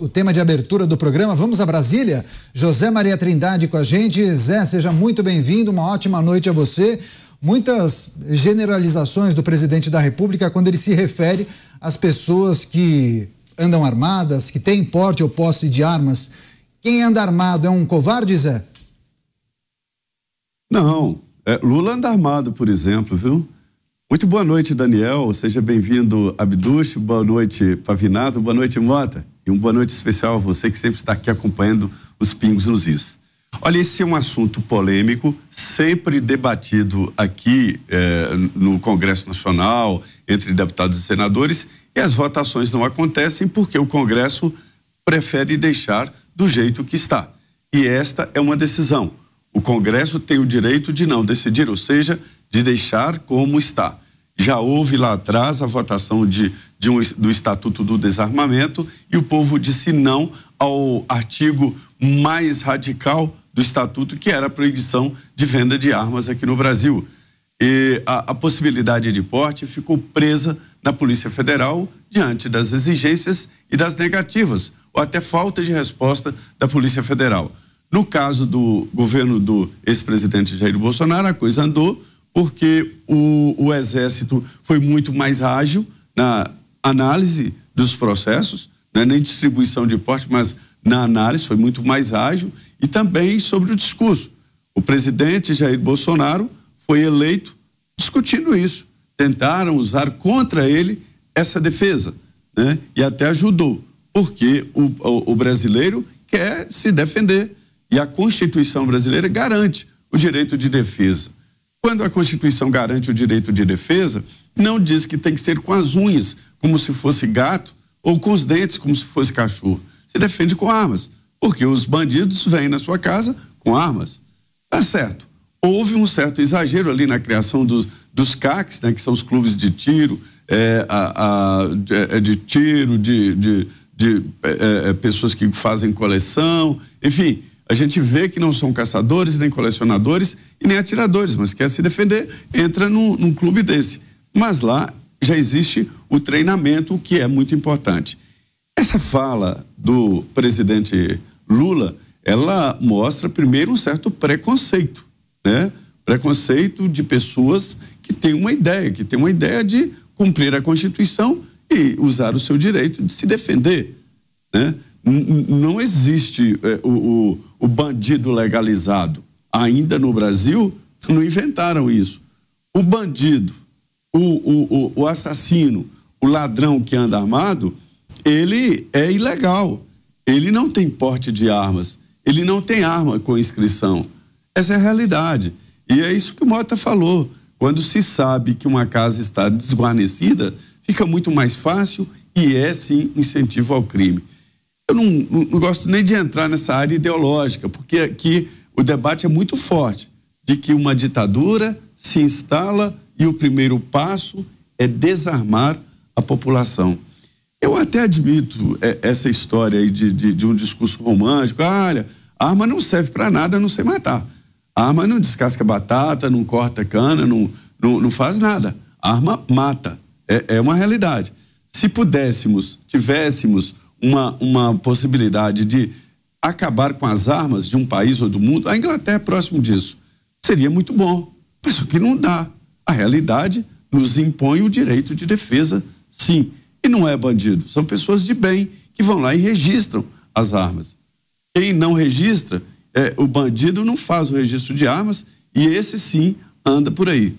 o tema de abertura do programa. Vamos a Brasília? José Maria Trindade com a gente. Zé, seja muito bem-vindo, uma ótima noite a você. Muitas generalizações do presidente da República quando ele se refere às pessoas que andam armadas, que têm porte ou posse de armas. Quem anda armado é um covarde, Zé? Não. É, Lula anda armado, por exemplo, viu? Muito boa noite, Daniel. Seja bem-vindo, Abduch. Boa noite, Pavinato. Boa noite, Mota. E uma boa noite especial a você que sempre está aqui acompanhando os pingos nos is. Olha, esse é um assunto polêmico, sempre debatido aqui eh, no Congresso Nacional, entre deputados e senadores, e as votações não acontecem porque o Congresso prefere deixar do jeito que está. E esta é uma decisão. O Congresso tem o direito de não decidir, ou seja, de deixar como está. Já houve lá atrás a votação de, de um, do Estatuto do Desarmamento e o povo disse não ao artigo mais radical do Estatuto, que era a proibição de venda de armas aqui no Brasil. E a, a possibilidade de porte ficou presa na Polícia Federal diante das exigências e das negativas, ou até falta de resposta da Polícia Federal. No caso do governo do ex-presidente Jair Bolsonaro, a coisa andou porque o, o Exército foi muito mais ágil na análise dos processos, não é nem distribuição de porte, mas na análise foi muito mais ágil e também sobre o discurso. O presidente Jair Bolsonaro foi eleito discutindo isso. Tentaram usar contra ele essa defesa, né? E até ajudou, porque o, o, o brasileiro quer se defender e a Constituição brasileira garante o direito de defesa. Quando a Constituição garante o direito de defesa, não diz que tem que ser com as unhas, como se fosse gato, ou com os dentes, como se fosse cachorro. Se defende com armas, porque os bandidos vêm na sua casa com armas. Tá certo. Houve um certo exagero ali na criação dos, dos CACs, né, que são os clubes de tiro, é, a, a, de, é, de, tiro, de, de, de é, é, pessoas que fazem coleção, enfim a gente vê que não são caçadores, nem colecionadores e nem atiradores, mas quer se defender, entra num, num clube desse. Mas lá já existe o treinamento, o que é muito importante. Essa fala do presidente Lula, ela mostra primeiro um certo preconceito, né? Preconceito de pessoas que têm uma ideia, que têm uma ideia de cumprir a Constituição e usar o seu direito de se defender, né? Não existe é, o, o, o, bandido legalizado. Ainda no Brasil, não inventaram isso. O bandido, o, o, o assassino, o ladrão que anda armado, ele é ilegal. Ele não tem porte de armas. Ele não tem arma com inscrição. Essa é a realidade. E é isso que o Mota falou. Quando se sabe que uma casa está desguarnecida, fica muito mais fácil e é sim incentivo ao crime. Eu não, não, gosto nem de entrar nessa área ideológica, porque aqui o debate é muito forte de que uma ditadura se instala e o primeiro passo é desarmar a população. Eu até admito é, essa história aí de, de, de, um discurso romântico. Ah, olha, a arma não serve para nada, não sei matar. A arma não descasca batata, não corta cana, não, não, não faz nada. A arma mata. É, é uma realidade. Se pudéssemos, tivéssemos uma, uma possibilidade de acabar com as armas de um país ou do mundo, a Inglaterra é próximo disso. Seria muito bom. Mas o que não dá. A realidade nos impõe o direito de defesa, sim. E não é bandido, são pessoas de bem que vão lá e registram as armas. Quem não registra, é, o bandido não faz o registro de armas e esse sim anda por aí.